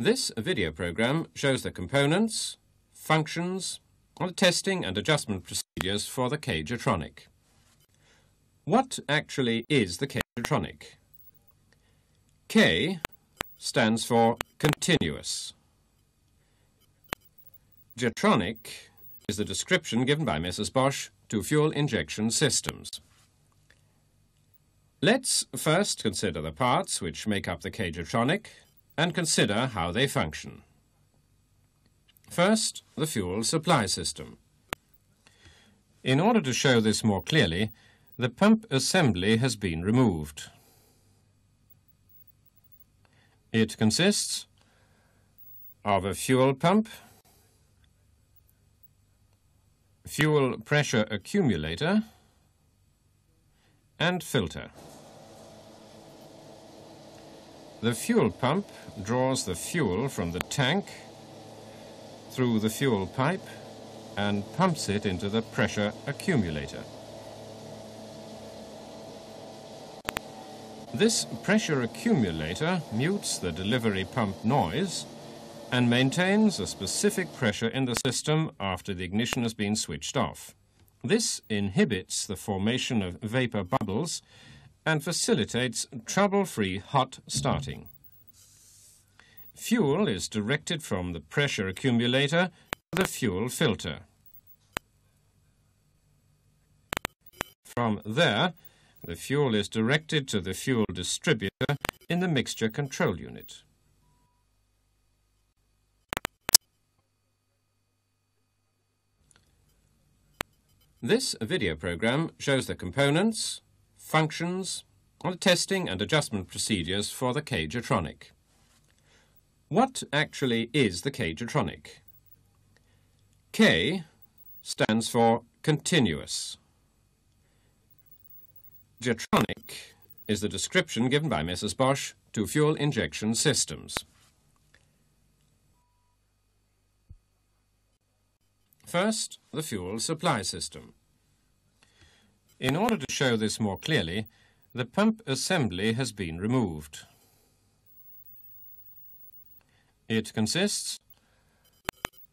This video program shows the components, functions, and testing and adjustment procedures for the K-Jetronic. What actually is the K-Jetronic? K stands for continuous. Jetronic is the description given by Mrs. Bosch to fuel injection systems. Let's first consider the parts which make up the K-Jetronic and consider how they function. First, the fuel supply system. In order to show this more clearly, the pump assembly has been removed. It consists of a fuel pump, fuel pressure accumulator, and filter. The fuel pump draws the fuel from the tank through the fuel pipe and pumps it into the pressure accumulator. This pressure accumulator mutes the delivery pump noise and maintains a specific pressure in the system after the ignition has been switched off. This inhibits the formation of vapor bubbles and facilitates trouble-free hot starting. Fuel is directed from the pressure accumulator to the fuel filter. From there, the fuel is directed to the fuel distributor in the mixture control unit. This video program shows the components, functions, and testing and adjustment procedures for the K-Jetronic. What actually is the K-Jetronic? K stands for continuous. Jetronic is the description given by Mrs. Bosch to fuel injection systems. First, the fuel supply system. In order to show this more clearly, the pump assembly has been removed. It consists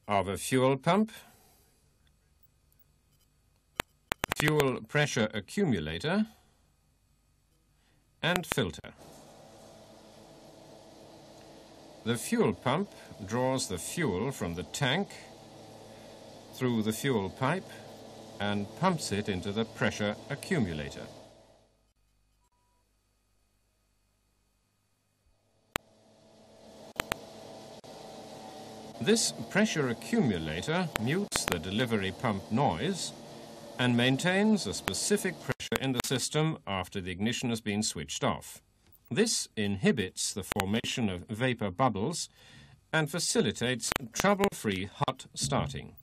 of a fuel pump, fuel pressure accumulator, and filter. The fuel pump draws the fuel from the tank through the fuel pipe and pumps it into the pressure accumulator. This pressure accumulator mutes the delivery pump noise and maintains a specific pressure in the system after the ignition has been switched off. This inhibits the formation of vapor bubbles and facilitates trouble-free hot starting.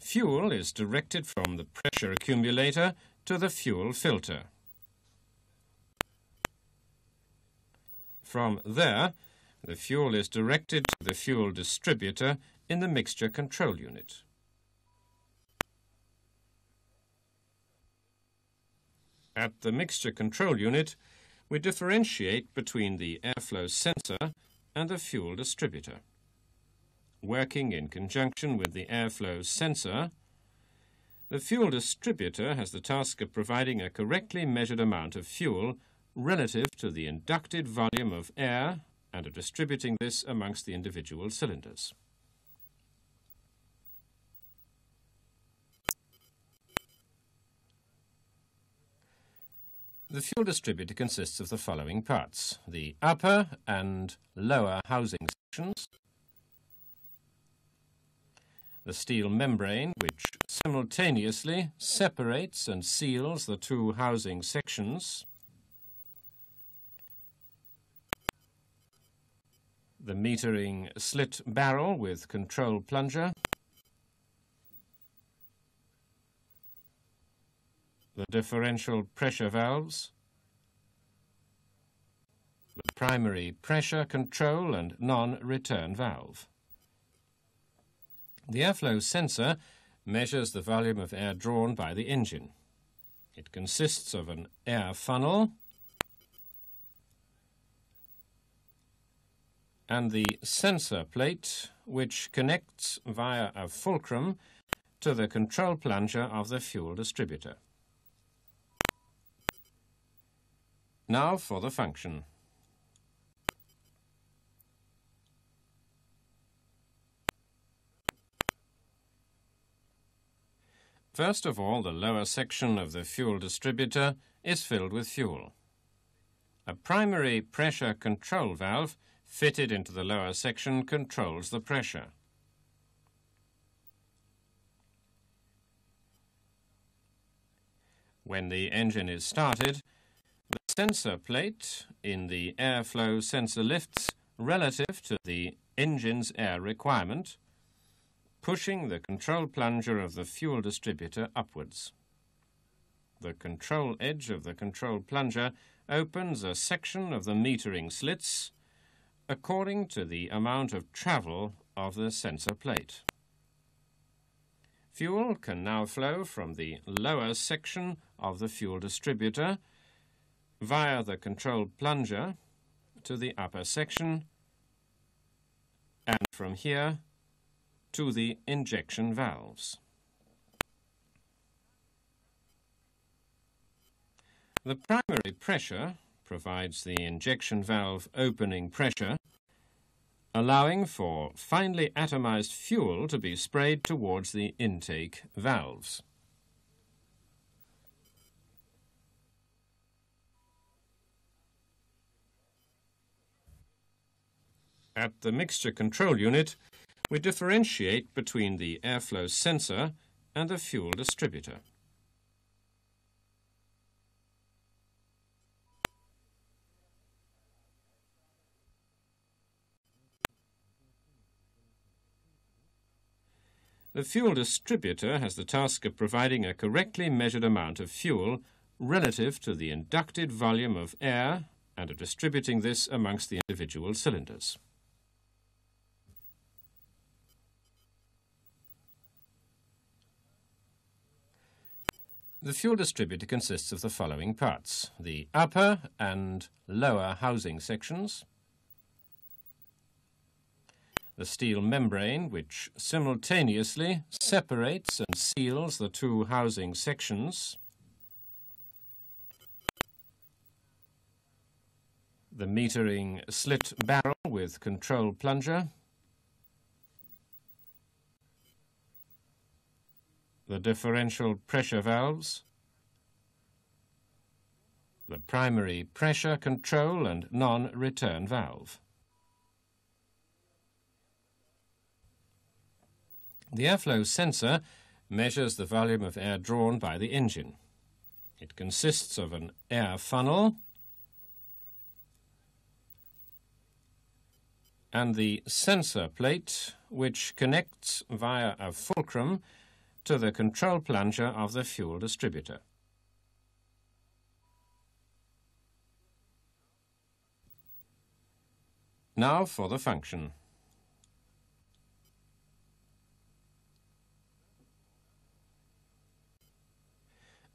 Fuel is directed from the pressure accumulator to the fuel filter. From there, the fuel is directed to the fuel distributor in the mixture control unit. At the mixture control unit, we differentiate between the airflow sensor and the fuel distributor. Working in conjunction with the airflow sensor, the fuel distributor has the task of providing a correctly measured amount of fuel relative to the inducted volume of air and of distributing this amongst the individual cylinders. The fuel distributor consists of the following parts. The upper and lower housing sections, the steel membrane which simultaneously separates and seals the two housing sections, the metering slit barrel with control plunger, the differential pressure valves, the primary pressure control and non-return valve. The airflow sensor measures the volume of air drawn by the engine. It consists of an air funnel, and the sensor plate which connects via a fulcrum to the control plunger of the fuel distributor. Now for the function. First of all, the lower section of the fuel distributor is filled with fuel. A primary pressure control valve fitted into the lower section controls the pressure. When the engine is started, the sensor plate in the airflow sensor lifts relative to the engine's air requirement, pushing the control plunger of the fuel distributor upwards. The control edge of the control plunger opens a section of the metering slits according to the amount of travel of the sensor plate. Fuel can now flow from the lower section of the fuel distributor via the control plunger to the upper section and from here to the injection valves. The primary pressure provides the injection valve opening pressure, allowing for finely atomized fuel to be sprayed towards the intake valves. At the mixture control unit, we differentiate between the airflow sensor and the fuel distributor. The fuel distributor has the task of providing a correctly measured amount of fuel relative to the inducted volume of air and of distributing this amongst the individual cylinders. The fuel distributor consists of the following parts. The upper and lower housing sections, the steel membrane which simultaneously separates and seals the two housing sections, the metering slit barrel with control plunger, the differential pressure valves, the primary pressure control and non-return valve. The airflow sensor measures the volume of air drawn by the engine. It consists of an air funnel and the sensor plate which connects via a fulcrum to the control plunger of the fuel distributor. Now for the function.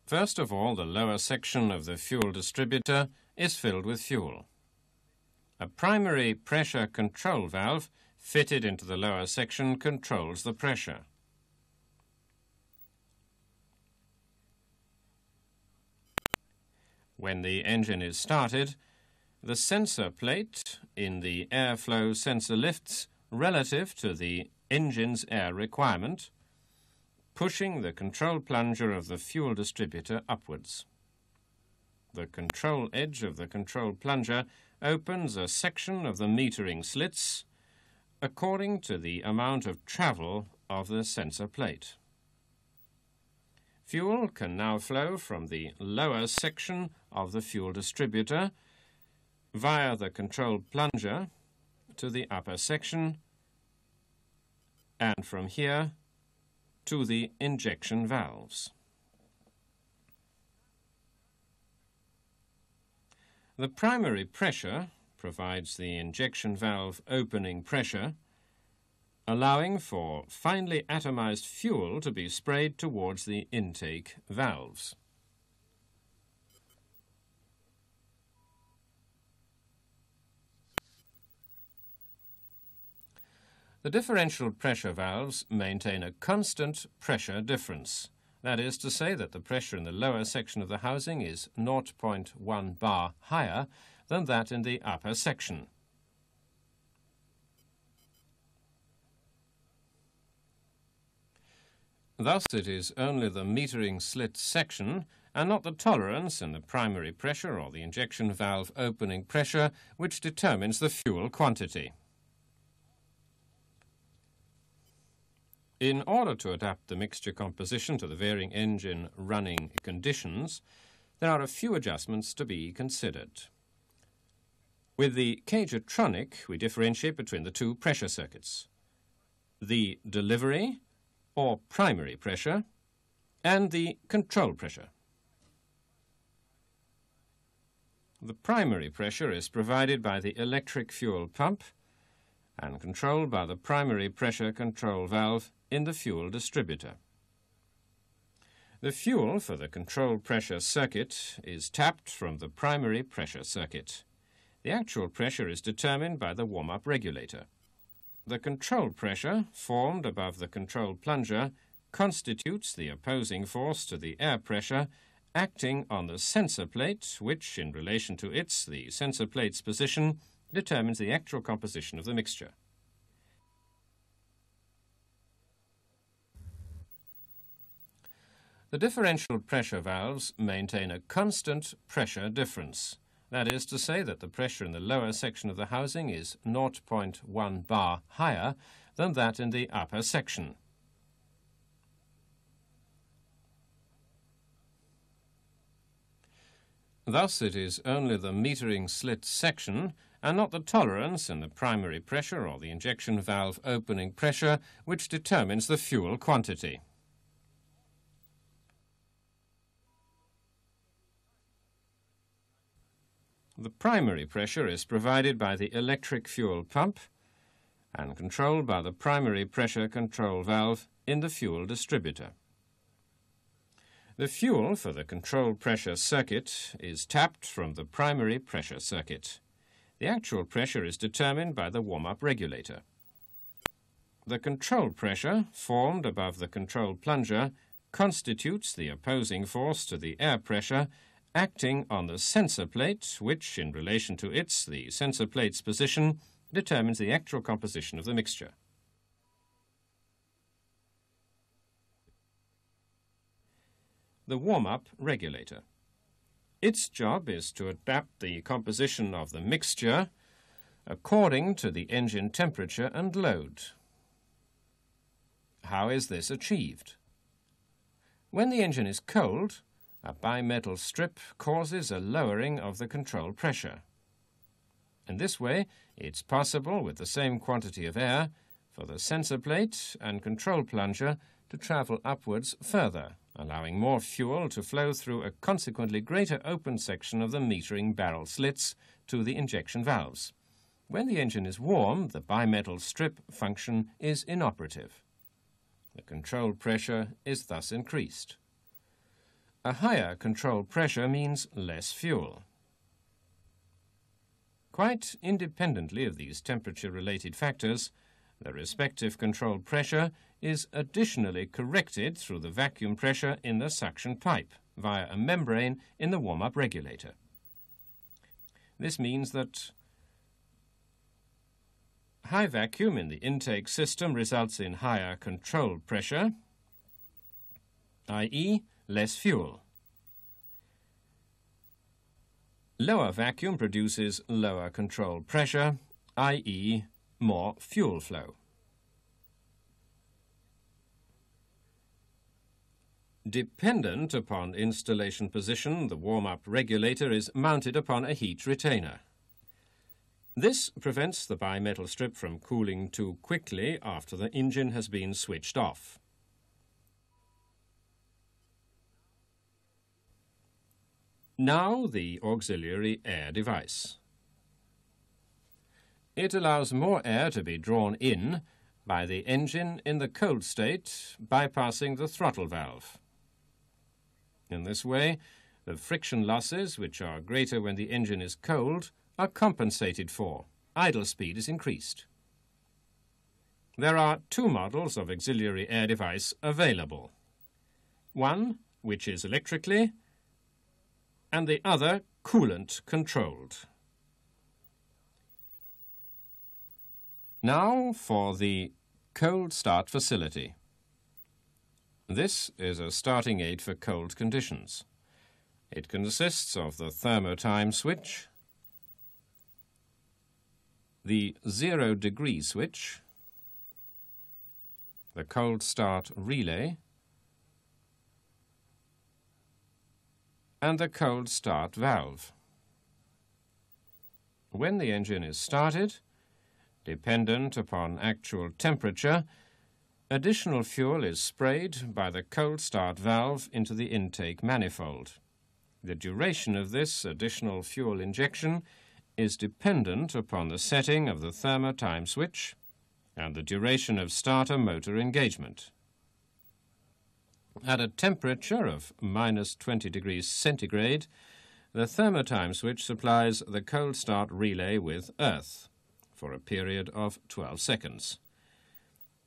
First of all, the lower section of the fuel distributor is filled with fuel. A primary pressure control valve fitted into the lower section controls the pressure. When the engine is started, the sensor plate in the airflow sensor lifts relative to the engine's air requirement pushing the control plunger of the fuel distributor upwards. The control edge of the control plunger opens a section of the metering slits according to the amount of travel of the sensor plate. Fuel can now flow from the lower section of the fuel distributor via the control plunger to the upper section and from here to the injection valves. The primary pressure provides the injection valve opening pressure, allowing for finely atomized fuel to be sprayed towards the intake valves. The differential pressure valves maintain a constant pressure difference. That is to say that the pressure in the lower section of the housing is 0.1 bar higher than that in the upper section. Thus it is only the metering slit section and not the tolerance in the primary pressure or the injection valve opening pressure which determines the fuel quantity. In order to adapt the mixture composition to the varying engine running conditions, there are a few adjustments to be considered. With the K-Jetronic, we differentiate between the two pressure circuits. The delivery, or primary pressure, and the control pressure. The primary pressure is provided by the electric fuel pump and controlled by the primary pressure control valve in the fuel distributor. The fuel for the control pressure circuit is tapped from the primary pressure circuit. The actual pressure is determined by the warm-up regulator. The control pressure, formed above the control plunger, constitutes the opposing force to the air pressure acting on the sensor plate, which, in relation to its, the sensor plate's position, determines the actual composition of the mixture. The differential pressure valves maintain a constant pressure difference. That is to say that the pressure in the lower section of the housing is 0.1 bar higher than that in the upper section. Thus it is only the metering slit section and not the tolerance in the primary pressure or the injection valve opening pressure which determines the fuel quantity. The primary pressure is provided by the electric fuel pump and controlled by the primary pressure control valve in the fuel distributor. The fuel for the control pressure circuit is tapped from the primary pressure circuit. The actual pressure is determined by the warm-up regulator. The control pressure, formed above the control plunger, constitutes the opposing force to the air pressure acting on the sensor plate, which, in relation to its, the sensor plate's position, determines the actual composition of the mixture. The warm-up regulator. Its job is to adapt the composition of the mixture according to the engine temperature and load. How is this achieved? When the engine is cold, a bimetal strip causes a lowering of the control pressure. In this way, it's possible, with the same quantity of air, for the sensor plate and control plunger to travel upwards further, allowing more fuel to flow through a consequently greater open section of the metering barrel slits to the injection valves. When the engine is warm, the bimetal strip function is inoperative. The control pressure is thus increased. A higher control pressure means less fuel. Quite independently of these temperature-related factors, the respective control pressure is additionally corrected through the vacuum pressure in the suction pipe via a membrane in the warm-up regulator. This means that high vacuum in the intake system results in higher control pressure, i.e less fuel. Lower vacuum produces lower control pressure, i.e. more fuel flow. Dependent upon installation position, the warm-up regulator is mounted upon a heat retainer. This prevents the bimetal strip from cooling too quickly after the engine has been switched off. Now the auxiliary air device. It allows more air to be drawn in by the engine in the cold state, bypassing the throttle valve. In this way, the friction losses, which are greater when the engine is cold, are compensated for. Idle speed is increased. There are two models of auxiliary air device available. One, which is electrically, and the other coolant controlled. Now for the cold start facility. This is a starting aid for cold conditions. It consists of the thermotime switch, the zero degree switch, the cold start relay, and the cold start valve. When the engine is started, dependent upon actual temperature, additional fuel is sprayed by the cold start valve into the intake manifold. The duration of this additional fuel injection is dependent upon the setting of the thermo time switch and the duration of starter motor engagement. At a temperature of minus 20 degrees centigrade, the thermotime switch supplies the cold start relay with earth for a period of 12 seconds.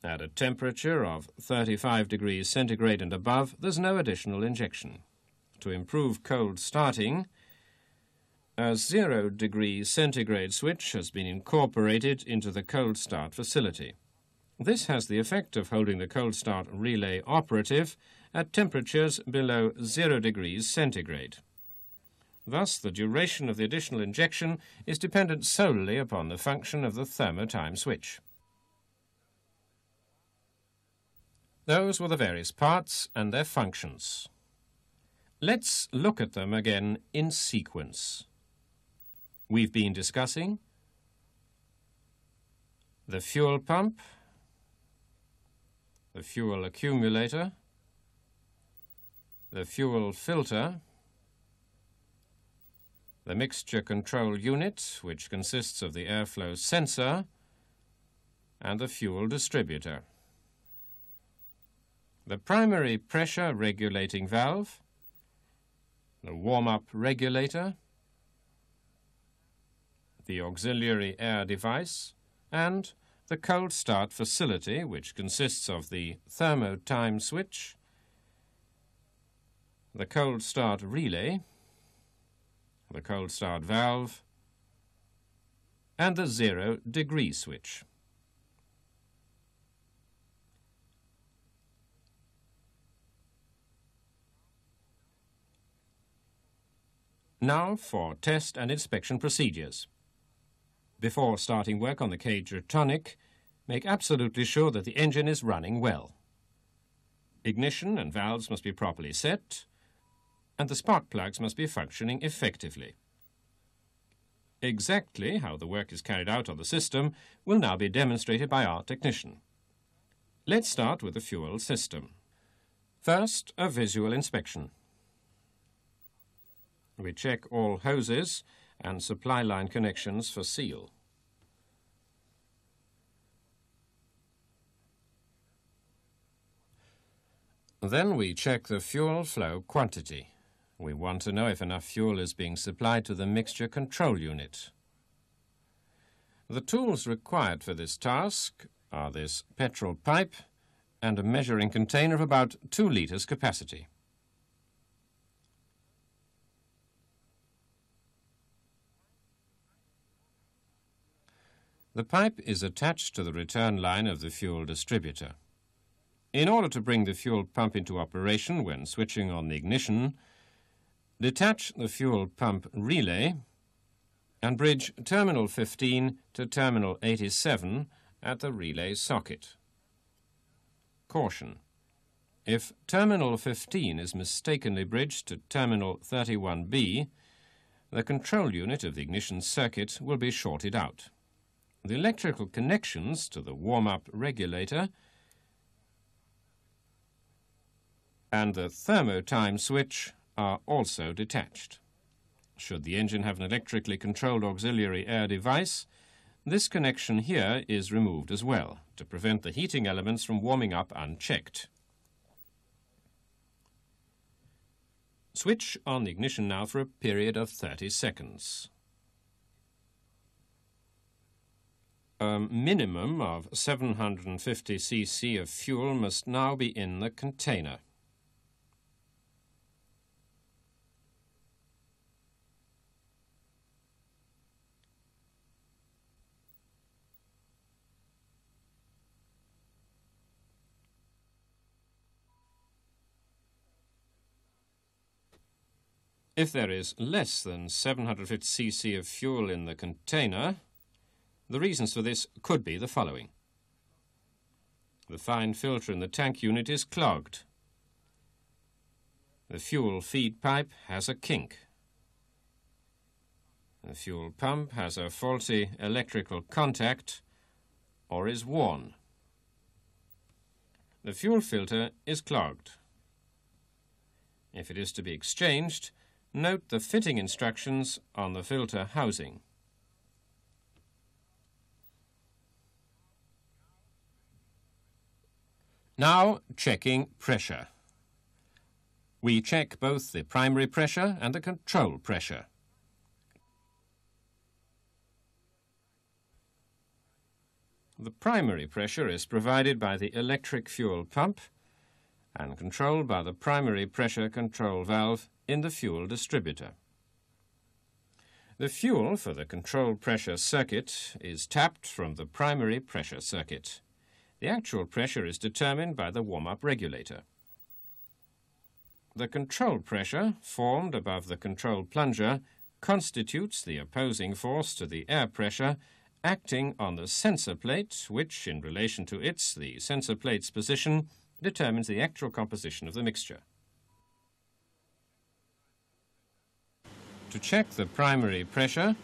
At a temperature of 35 degrees centigrade and above, there's no additional injection. To improve cold starting, a zero degree centigrade switch has been incorporated into the cold start facility. This has the effect of holding the cold start relay operative at temperatures below zero degrees centigrade. Thus, the duration of the additional injection is dependent solely upon the function of the thermotime switch. Those were the various parts and their functions. Let's look at them again in sequence. We've been discussing the fuel pump, the fuel accumulator, the fuel filter, the mixture control unit, which consists of the airflow sensor and the fuel distributor. The primary pressure regulating valve, the warm-up regulator, the auxiliary air device, and the cold start facility, which consists of the thermo time switch, the cold start relay, the cold start valve, and the zero degree switch. Now for test and inspection procedures. Before starting work on the K-Jetronic, make absolutely sure that the engine is running well. Ignition and valves must be properly set, and the spark plugs must be functioning effectively. Exactly how the work is carried out on the system will now be demonstrated by our technician. Let's start with the fuel system. First, a visual inspection. We check all hoses and supply line connections for seal. Then we check the fuel flow quantity. We want to know if enough fuel is being supplied to the mixture control unit. The tools required for this task are this petrol pipe and a measuring container of about 2 litres capacity. The pipe is attached to the return line of the fuel distributor. In order to bring the fuel pump into operation when switching on the ignition, Detach the fuel pump relay and bridge terminal 15 to terminal 87 at the relay socket. Caution. If terminal 15 is mistakenly bridged to terminal 31B, the control unit of the ignition circuit will be shorted out. The electrical connections to the warm-up regulator and the thermotime switch are also detached. Should the engine have an electrically controlled auxiliary air device, this connection here is removed as well to prevent the heating elements from warming up unchecked. Switch on the ignition now for a period of 30 seconds. A minimum of 750 cc of fuel must now be in the container. If there is less than 750 cc of fuel in the container, the reasons for this could be the following. The fine filter in the tank unit is clogged. The fuel feed pipe has a kink. The fuel pump has a faulty electrical contact or is worn. The fuel filter is clogged. If it is to be exchanged, Note the fitting instructions on the filter housing. Now checking pressure. We check both the primary pressure and the control pressure. The primary pressure is provided by the electric fuel pump and controlled by the primary pressure control valve in the fuel distributor. The fuel for the control pressure circuit is tapped from the primary pressure circuit. The actual pressure is determined by the warm-up regulator. The control pressure, formed above the control plunger, constitutes the opposing force to the air pressure acting on the sensor plate, which, in relation to its, the sensor plate's position, determines the actual composition of the mixture. To check the primary pressure,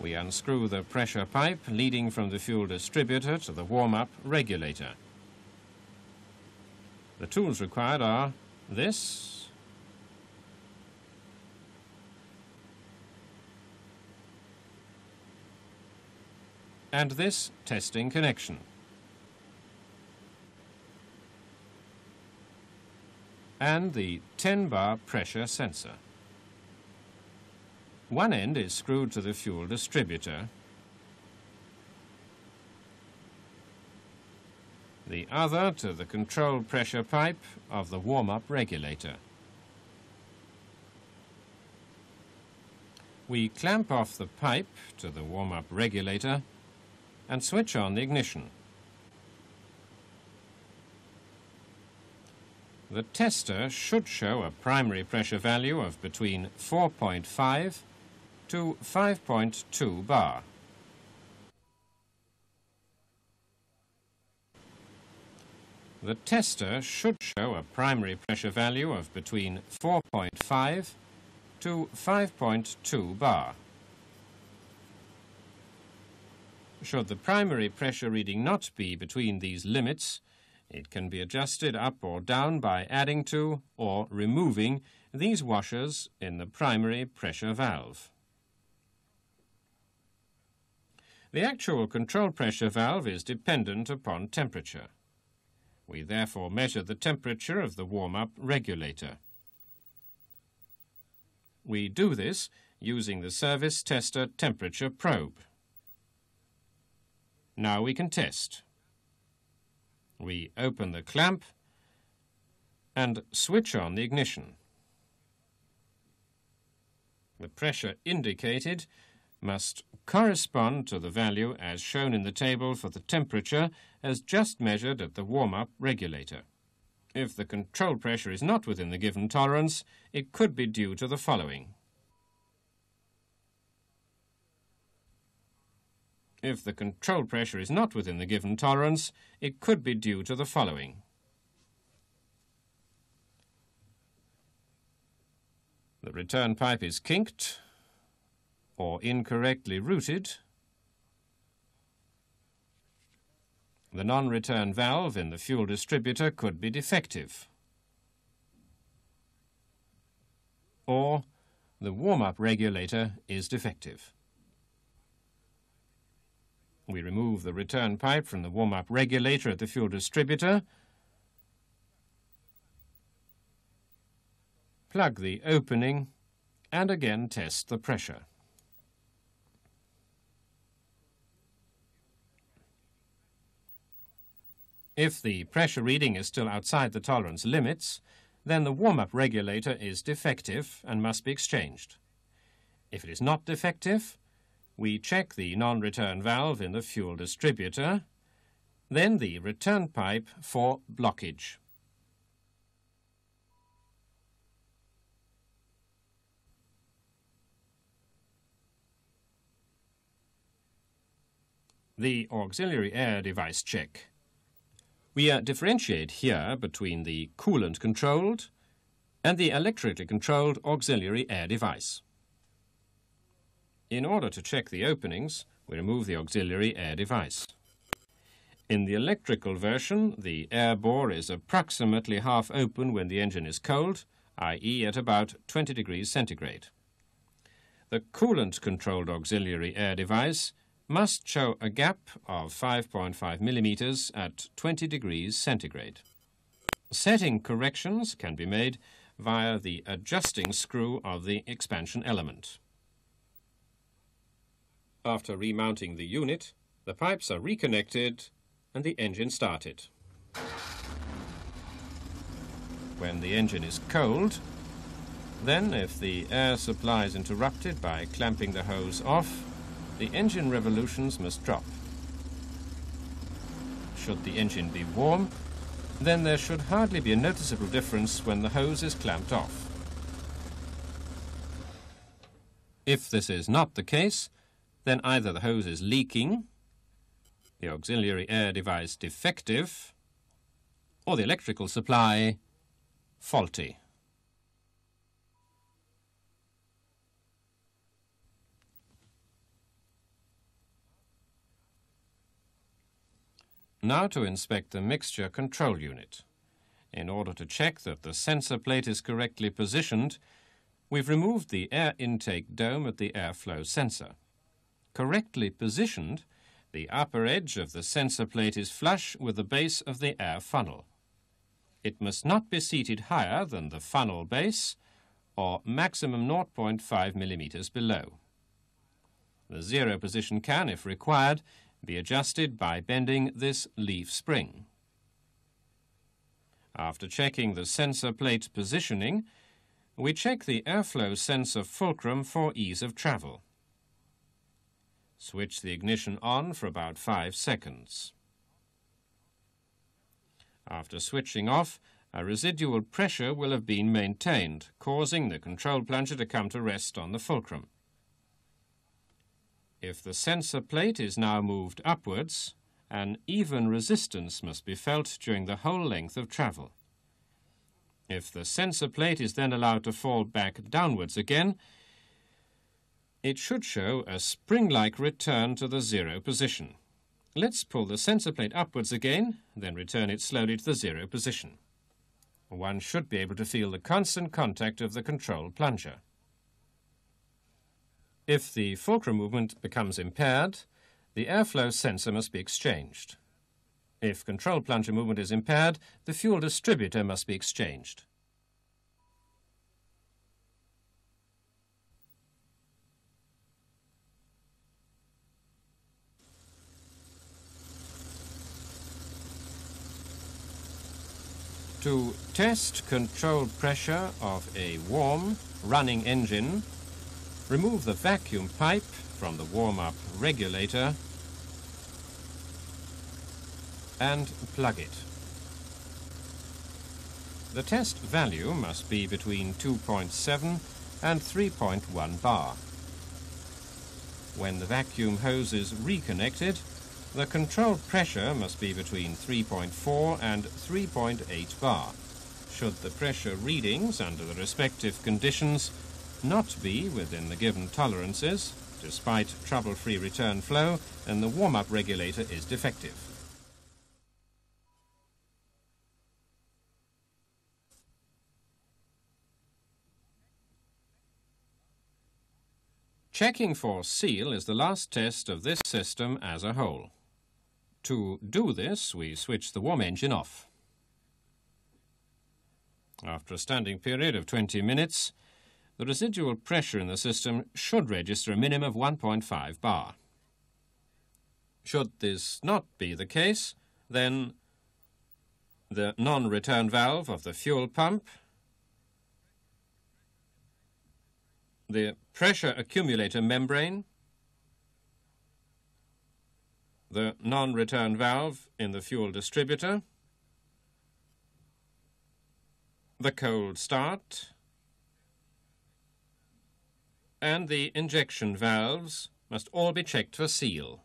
we unscrew the pressure pipe leading from the fuel distributor to the warm-up regulator. The tools required are this, and this testing connection. and the 10-bar pressure sensor. One end is screwed to the fuel distributor. The other to the control pressure pipe of the warm-up regulator. We clamp off the pipe to the warm-up regulator and switch on the ignition. The tester should show a primary pressure value of between 4.5 to 5.2 bar. The tester should show a primary pressure value of between 4.5 to 5.2 bar. Should the primary pressure reading not be between these limits, it can be adjusted up or down by adding to or removing these washers in the primary pressure valve. The actual control pressure valve is dependent upon temperature. We therefore measure the temperature of the warm-up regulator. We do this using the service tester temperature probe. Now we can test. We open the clamp and switch on the ignition. The pressure indicated must correspond to the value as shown in the table for the temperature as just measured at the warm-up regulator. If the control pressure is not within the given tolerance, it could be due to the following. If the control pressure is not within the given tolerance, it could be due to the following. The return pipe is kinked, or incorrectly routed, the non-return valve in the fuel distributor could be defective. Or the warm-up regulator is defective. We remove the return pipe from the warm-up regulator at the fuel distributor, plug the opening, and again test the pressure. If the pressure reading is still outside the tolerance limits, then the warm-up regulator is defective and must be exchanged. If it is not defective, we check the non-return valve in the fuel distributor, then the return pipe for blockage. The auxiliary air device check. We uh, differentiate here between the coolant-controlled and the electrically controlled auxiliary air device. In order to check the openings, we remove the auxiliary air device. In the electrical version, the air bore is approximately half open when the engine is cold, i.e. at about 20 degrees centigrade. The coolant-controlled auxiliary air device must show a gap of 5.5 millimeters at 20 degrees centigrade. Setting corrections can be made via the adjusting screw of the expansion element. After remounting the unit, the pipes are reconnected and the engine started. When the engine is cold, then if the air supply is interrupted by clamping the hose off, the engine revolutions must drop. Should the engine be warm, then there should hardly be a noticeable difference when the hose is clamped off. If this is not the case, then either the hose is leaking, the auxiliary air device defective, or the electrical supply faulty. Now to inspect the mixture control unit. In order to check that the sensor plate is correctly positioned, we've removed the air intake dome at the airflow sensor. Correctly positioned, the upper edge of the sensor plate is flush with the base of the air funnel. It must not be seated higher than the funnel base or maximum 0.5 millimeters below. The zero position can, if required, be adjusted by bending this leaf spring. After checking the sensor plate positioning, we check the airflow sensor fulcrum for ease of travel. Switch the ignition on for about 5 seconds. After switching off, a residual pressure will have been maintained, causing the control plunger to come to rest on the fulcrum. If the sensor plate is now moved upwards, an even resistance must be felt during the whole length of travel. If the sensor plate is then allowed to fall back downwards again, it should show a spring-like return to the zero position. Let's pull the sensor plate upwards again, then return it slowly to the zero position. One should be able to feel the constant contact of the control plunger. If the fulcrum movement becomes impaired, the airflow sensor must be exchanged. If control plunger movement is impaired, the fuel distributor must be exchanged. To test control pressure of a warm, running engine, Remove the vacuum pipe from the warm-up regulator and plug it. The test value must be between 2.7 and 3.1 bar. When the vacuum hose is reconnected, the control pressure must be between 3.4 and 3.8 bar. Should the pressure readings under the respective conditions not be within the given tolerances, despite trouble-free return flow, then the warm-up regulator is defective. Checking for seal is the last test of this system as a whole. To do this, we switch the warm engine off. After a standing period of 20 minutes, the residual pressure in the system should register a minimum of 1.5 bar. Should this not be the case, then the non-return valve of the fuel pump, the pressure accumulator membrane, the non-return valve in the fuel distributor, the cold start, and the injection valves must all be checked for seal.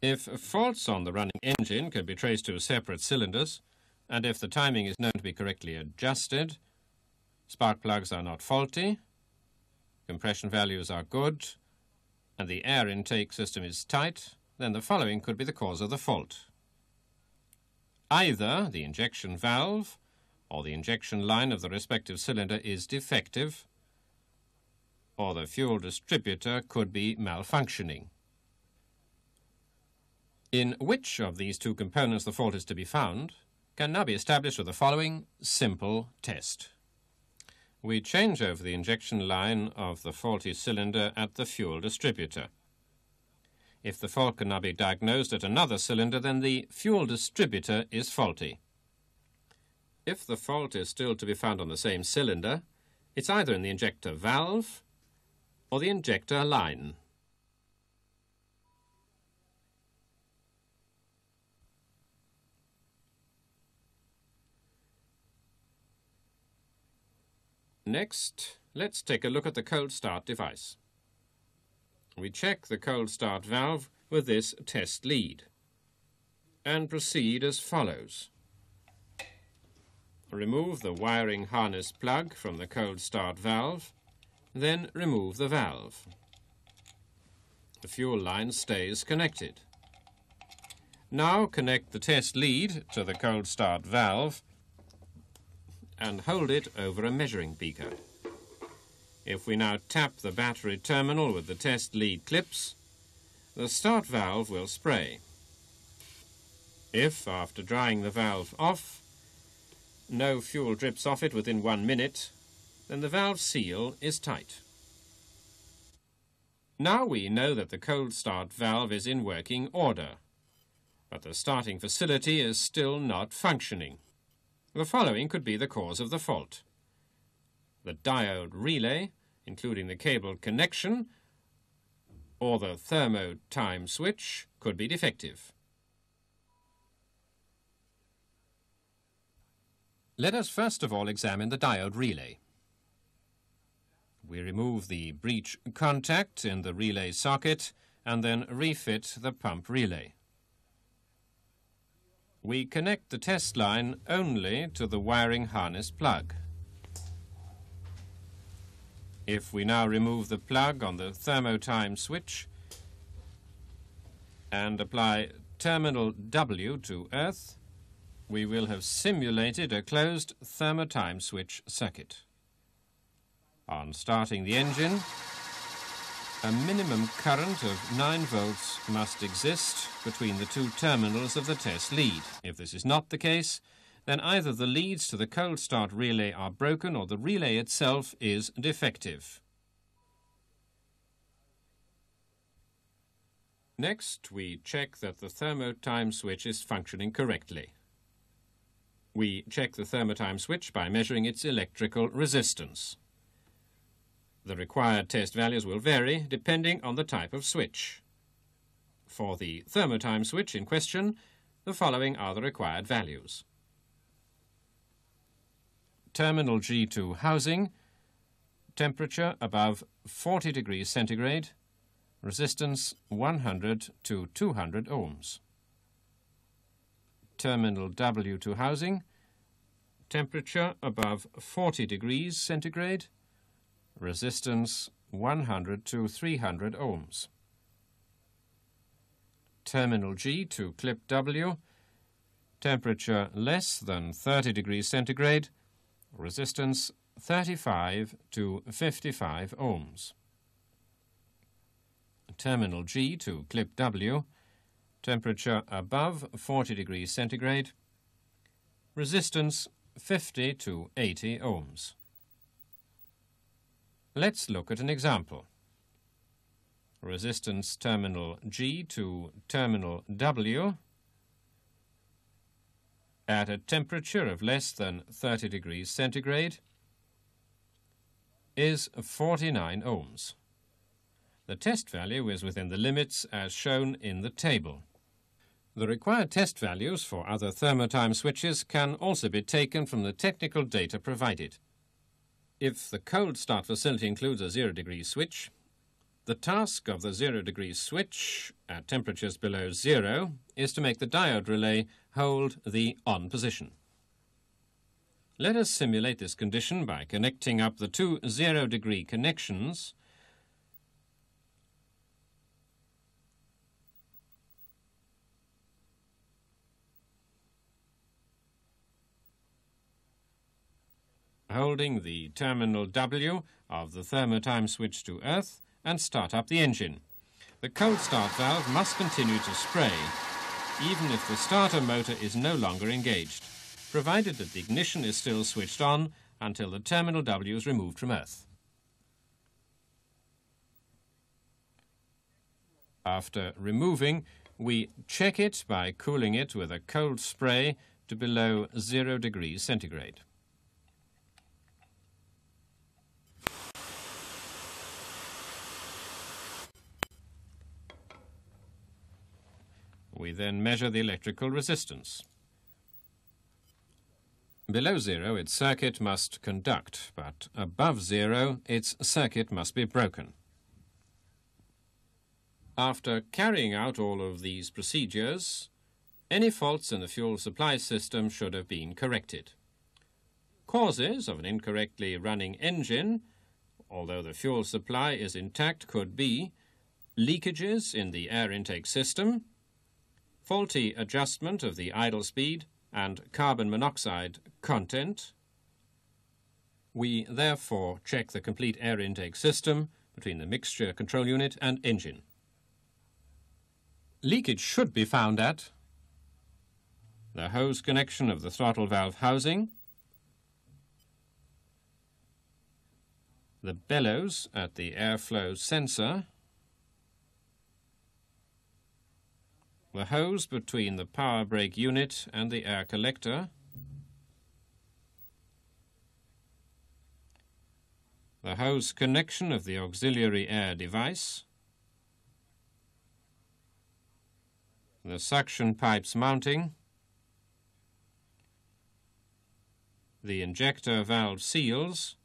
If faults on the running engine can be traced to separate cylinders, and if the timing is known to be correctly adjusted, spark plugs are not faulty, compression values are good, and the air intake system is tight, then the following could be the cause of the fault. Either the injection valve or the injection line of the respective cylinder is defective, or the fuel distributor could be malfunctioning. In which of these two components the fault is to be found can now be established with the following simple test. We change over the injection line of the faulty cylinder at the fuel distributor. If the fault can now be diagnosed at another cylinder, then the fuel distributor is faulty. If the fault is still to be found on the same cylinder, it's either in the injector valve or the injector line. Next, let's take a look at the cold start device. We check the cold start valve with this test lead and proceed as follows. Remove the wiring harness plug from the cold start valve, then remove the valve. The fuel line stays connected. Now connect the test lead to the cold start valve and hold it over a measuring beaker. If we now tap the battery terminal with the test lead clips, the start valve will spray. If, after drying the valve off, no fuel drips off it within one minute, then the valve seal is tight. Now we know that the cold start valve is in working order, but the starting facility is still not functioning. The following could be the cause of the fault. The diode relay, including the cable connection, or the thermo time switch, could be defective. Let us first of all examine the diode relay. We remove the breech contact in the relay socket and then refit the pump relay. We connect the test line only to the wiring harness plug. If we now remove the plug on the thermotime switch and apply terminal W to earth, we will have simulated a closed thermotime switch circuit. On starting the engine, a minimum current of 9 volts must exist between the two terminals of the test lead. If this is not the case, then either the leads to the cold start relay are broken or the relay itself is defective. Next, we check that the thermotime switch is functioning correctly. We check the thermotime switch by measuring its electrical resistance. The required test values will vary depending on the type of switch. For the thermotime switch in question, the following are the required values. Terminal G2 housing, temperature above 40 degrees centigrade, resistance 100 to 200 ohms. Terminal W2 housing, temperature above 40 degrees centigrade, resistance 100 to 300 ohms. Terminal G to clip W, temperature less than 30 degrees centigrade, resistance 35 to 55 ohms. Terminal G to clip W, temperature above 40 degrees centigrade, resistance 50 to 80 ohms. Let's look at an example. Resistance terminal G to terminal W at a temperature of less than 30 degrees centigrade is 49 ohms. The test value is within the limits as shown in the table. The required test values for other thermotime switches can also be taken from the technical data provided. If the cold start facility includes a zero degree switch, the task of the zero degree switch at temperatures below zero is to make the diode relay hold the on position. Let us simulate this condition by connecting up the two zero degree connections holding the terminal W of the thermotime switch to earth and start up the engine. The cold start valve must continue to spray even if the starter motor is no longer engaged, provided that the ignition is still switched on until the terminal W is removed from earth. After removing, we check it by cooling it with a cold spray to below 0 degrees centigrade. We then measure the electrical resistance. Below zero, its circuit must conduct, but above zero, its circuit must be broken. After carrying out all of these procedures, any faults in the fuel supply system should have been corrected. Causes of an incorrectly running engine, although the fuel supply is intact, could be leakages in the air intake system, faulty adjustment of the idle speed and carbon monoxide content. We therefore check the complete air intake system between the mixture control unit and engine. Leakage should be found at the hose connection of the throttle valve housing, the bellows at the airflow sensor, the hose between the power brake unit and the air collector, the hose connection of the auxiliary air device, the suction pipes mounting, the injector valve seals,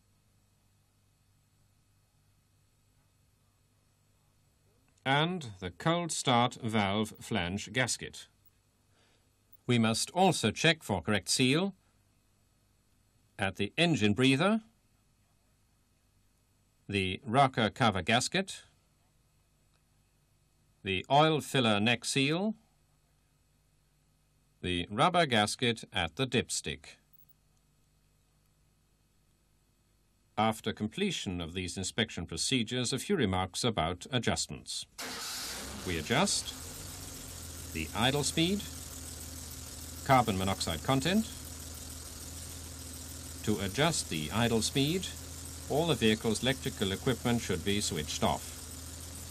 and the cold start valve flange gasket. We must also check for correct seal at the engine breather, the rocker cover gasket, the oil filler neck seal, the rubber gasket at the dipstick. After completion of these inspection procedures, a few remarks about adjustments. We adjust the idle speed, carbon monoxide content. To adjust the idle speed, all the vehicle's electrical equipment should be switched off.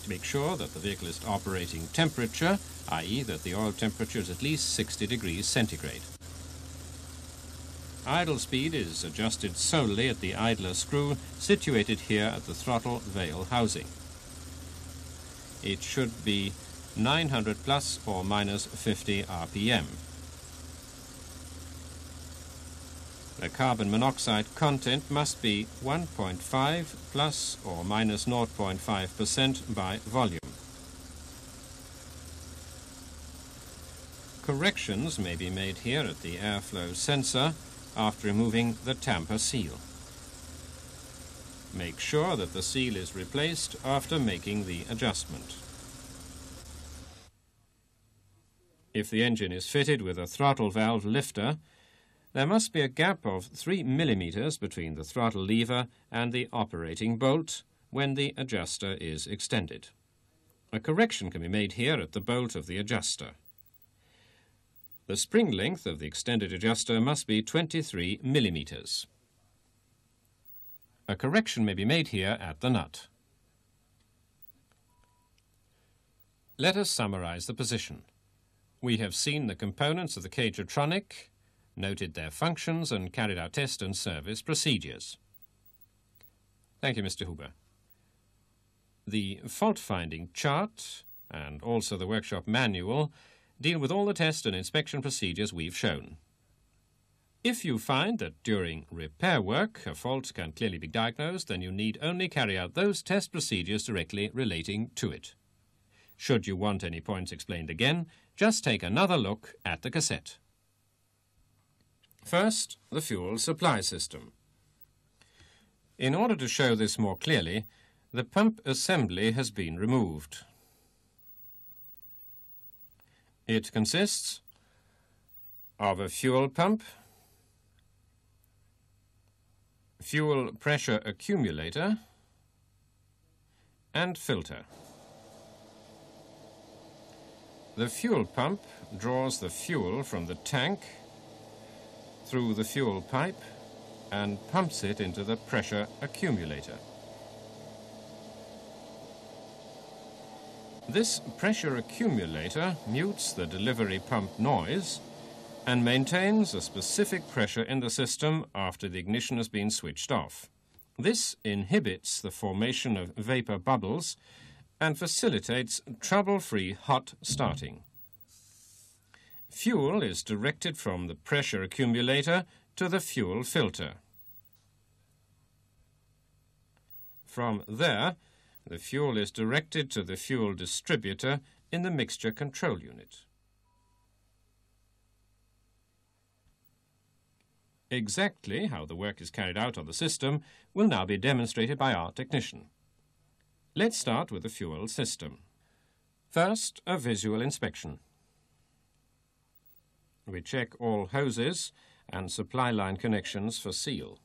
To make sure that the vehicle is operating temperature, i.e. that the oil temperature is at least 60 degrees centigrade. Idle speed is adjusted solely at the idler screw situated here at the throttle valve housing. It should be 900 plus or minus 50 RPM. The carbon monoxide content must be 1.5 plus or minus 0.5% by volume. Corrections may be made here at the airflow sensor after removing the tamper seal. Make sure that the seal is replaced after making the adjustment. If the engine is fitted with a throttle valve lifter, there must be a gap of 3 millimeters between the throttle lever and the operating bolt when the adjuster is extended. A correction can be made here at the bolt of the adjuster. The spring length of the extended adjuster must be 23 millimeters. A correction may be made here at the nut. Let us summarize the position. We have seen the components of the K-Jetronic, noted their functions and carried out test and service procedures. Thank you, Mr. Huber. The fault-finding chart and also the workshop manual deal with all the test and inspection procedures we've shown. If you find that during repair work a fault can clearly be diagnosed, then you need only carry out those test procedures directly relating to it. Should you want any points explained again, just take another look at the cassette. First, the fuel supply system. In order to show this more clearly, the pump assembly has been removed. It consists of a fuel pump, fuel pressure accumulator, and filter. The fuel pump draws the fuel from the tank through the fuel pipe and pumps it into the pressure accumulator. This pressure accumulator mutes the delivery pump noise and maintains a specific pressure in the system after the ignition has been switched off. This inhibits the formation of vapor bubbles and facilitates trouble-free hot starting. Fuel is directed from the pressure accumulator to the fuel filter. From there, the fuel is directed to the fuel distributor in the mixture control unit. Exactly how the work is carried out on the system will now be demonstrated by our technician. Let's start with the fuel system. First, a visual inspection. We check all hoses and supply line connections for seal.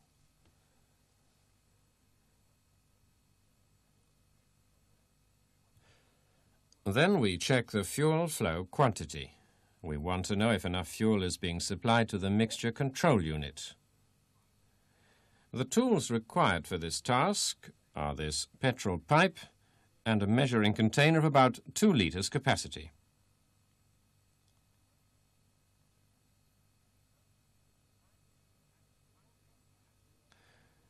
Then we check the fuel flow quantity. We want to know if enough fuel is being supplied to the mixture control unit. The tools required for this task are this petrol pipe and a measuring container of about 2 litres capacity.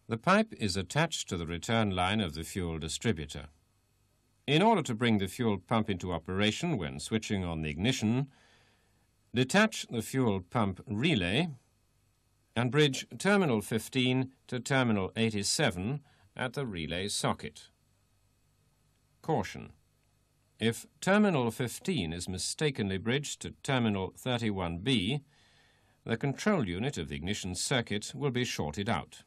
The pipe is attached to the return line of the fuel distributor. In order to bring the fuel pump into operation when switching on the ignition, detach the fuel pump relay and bridge terminal 15 to terminal 87 at the relay socket. Caution. If terminal 15 is mistakenly bridged to terminal 31B, the control unit of the ignition circuit will be shorted out.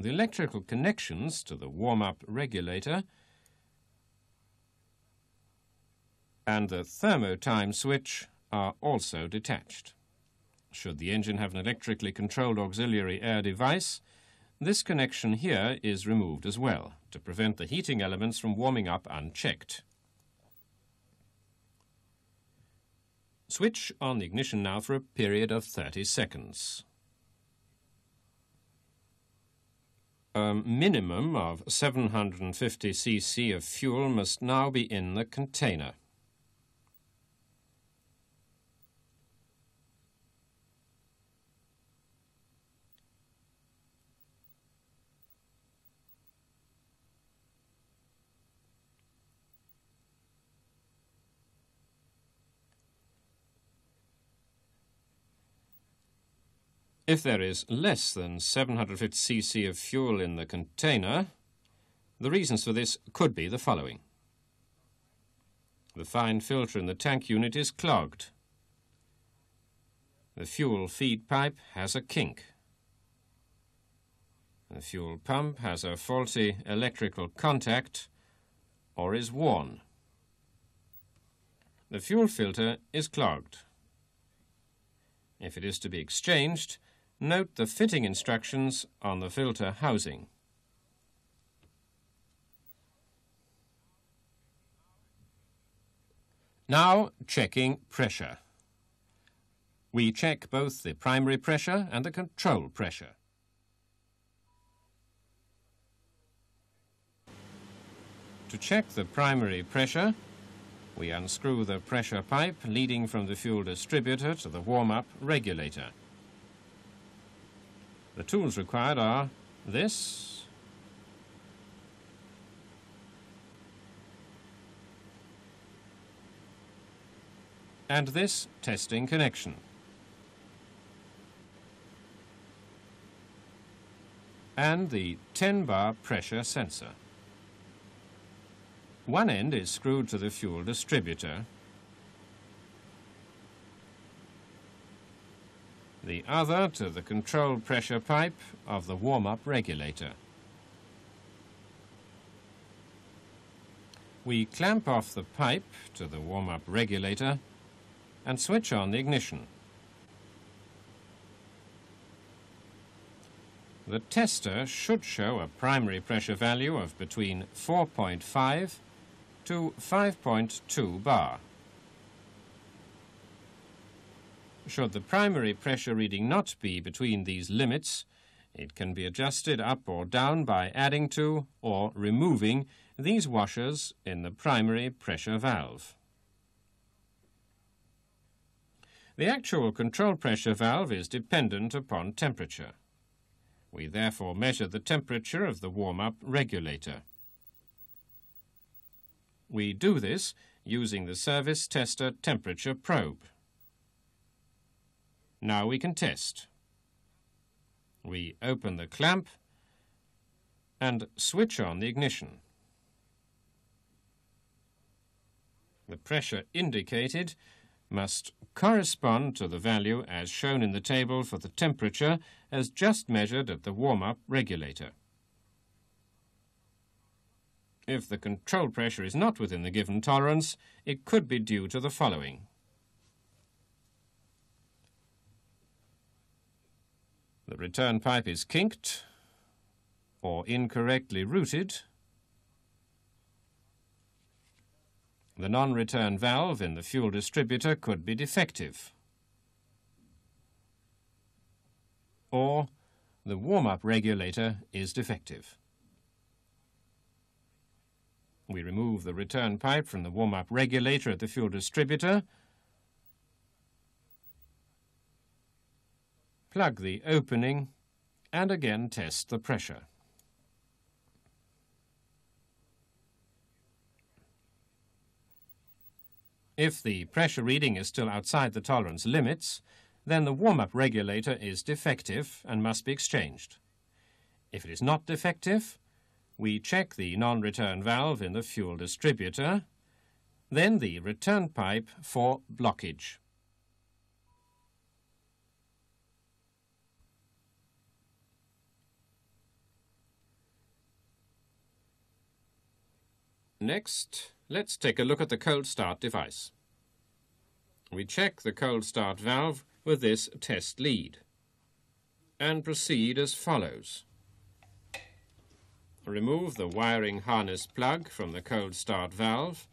The electrical connections to the warm-up regulator and the thermotime switch are also detached. Should the engine have an electrically controlled auxiliary air device, this connection here is removed as well to prevent the heating elements from warming up unchecked. Switch on the ignition now for a period of 30 seconds. A minimum of 750 cc of fuel must now be in the container. If there is less than 750 cc of fuel in the container, the reasons for this could be the following. The fine filter in the tank unit is clogged. The fuel feed pipe has a kink. The fuel pump has a faulty electrical contact or is worn. The fuel filter is clogged. If it is to be exchanged, Note the fitting instructions on the filter housing. Now checking pressure. We check both the primary pressure and the control pressure. To check the primary pressure, we unscrew the pressure pipe leading from the fuel distributor to the warm-up regulator. The tools required are this, and this testing connection. and the 10 bar pressure sensor. One end is screwed to the fuel distributor. The other to the control pressure pipe of the warm-up regulator. We clamp off the pipe to the warm-up regulator and switch on the ignition. The tester should show a primary pressure value of between 4.5 to 5.2 bar. Should the primary pressure reading not be between these limits, it can be adjusted up or down by adding to or removing these washers in the primary pressure valve. The actual control pressure valve is dependent upon temperature. We therefore measure the temperature of the warm-up regulator. We do this using the service tester temperature probe. Now we can test. We open the clamp and switch on the ignition. The pressure indicated must correspond to the value as shown in the table for the temperature as just measured at the warm-up regulator. If the control pressure is not within the given tolerance, it could be due to the following. The return pipe is kinked or incorrectly routed The non-return valve in the fuel distributor could be defective. Or the warm-up regulator is defective. We remove the return pipe from the warm-up regulator at the fuel distributor, plug the opening, and again test the pressure. If the pressure reading is still outside the tolerance limits, then the warm-up regulator is defective and must be exchanged. If it is not defective, we check the non-return valve in the fuel distributor, then the return pipe for blockage. Next, let's take a look at the cold start device. We check the cold start valve with this test lead and proceed as follows. Remove the wiring harness plug from the cold start valve,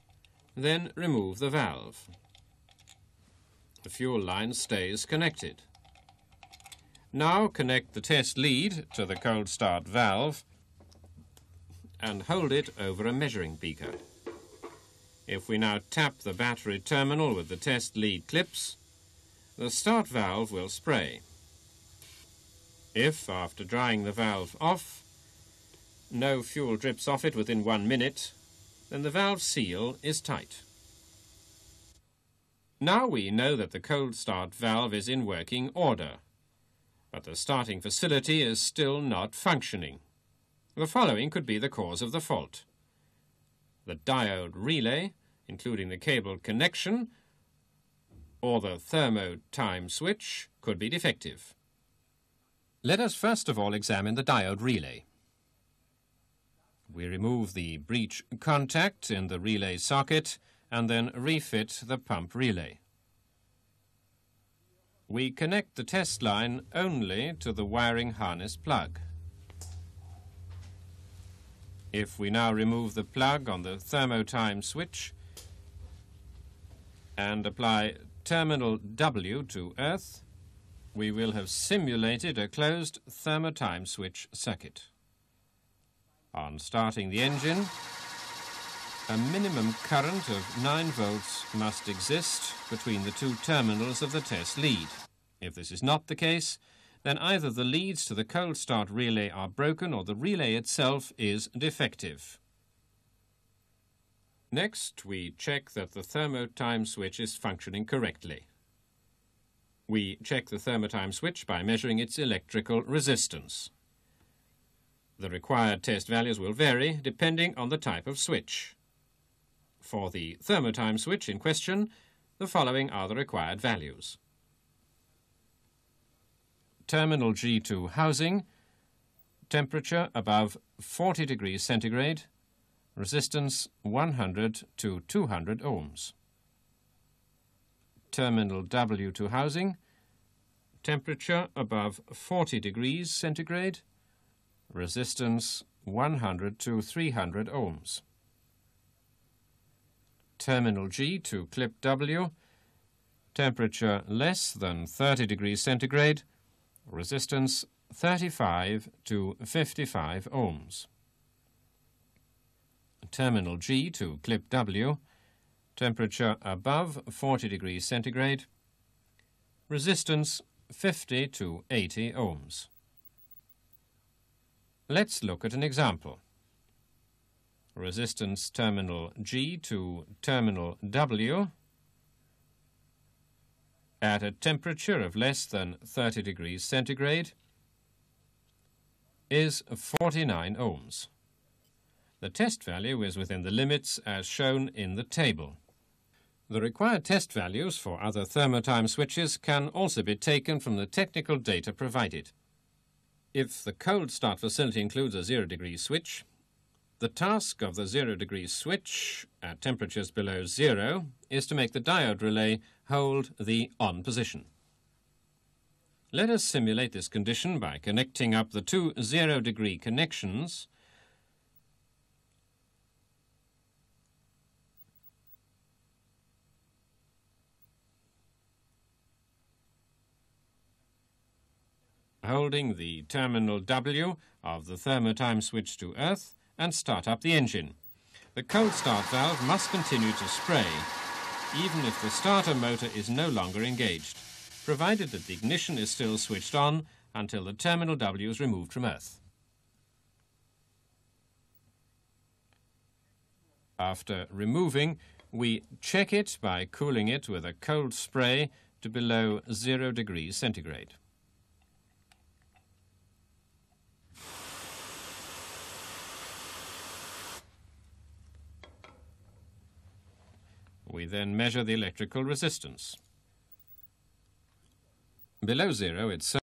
then remove the valve. The fuel line stays connected. Now connect the test lead to the cold start valve and hold it over a measuring beaker. If we now tap the battery terminal with the test lead clips, the start valve will spray. If, after drying the valve off, no fuel drips off it within one minute, then the valve seal is tight. Now we know that the cold start valve is in working order, but the starting facility is still not functioning. The following could be the cause of the fault. The diode relay, including the cable connection, or the thermo time switch, could be defective. Let us first of all examine the diode relay. We remove the breech contact in the relay socket and then refit the pump relay. We connect the test line only to the wiring harness plug. If we now remove the plug on the thermotime switch and apply terminal W to earth, we will have simulated a closed thermotime switch circuit. On starting the engine, A minimum current of 9 volts must exist between the two terminals of the test lead. If this is not the case, then either the leads to the cold start relay are broken or the relay itself is defective. Next, we check that the thermotime switch is functioning correctly. We check the thermotime switch by measuring its electrical resistance. The required test values will vary depending on the type of switch. For the thermotime switch in question, the following are the required values. Terminal G2 housing, temperature above 40 degrees centigrade, resistance 100 to 200 ohms. Terminal W2 housing, temperature above 40 degrees centigrade, resistance 100 to 300 ohms. Terminal G to clip W, temperature less than 30 degrees centigrade, resistance 35 to 55 ohms. Terminal G to clip W, temperature above 40 degrees centigrade, resistance 50 to 80 ohms. Let's look at an example. Resistance terminal G to terminal W at a temperature of less than 30 degrees centigrade is 49 ohms. The test value is within the limits as shown in the table. The required test values for other thermotime switches can also be taken from the technical data provided. If the cold start facility includes a zero degree switch, the task of the zero degree switch at temperatures below zero is to make the diode relay hold the on position. Let us simulate this condition by connecting up the two zero degree connections holding the terminal W of the thermotime switch to earth and start up the engine. The cold start valve must continue to spray, even if the starter motor is no longer engaged, provided that the ignition is still switched on until the terminal W is removed from earth. After removing, we check it by cooling it with a cold spray to below 0 degrees centigrade. We then measure the electrical resistance. Below zero, it's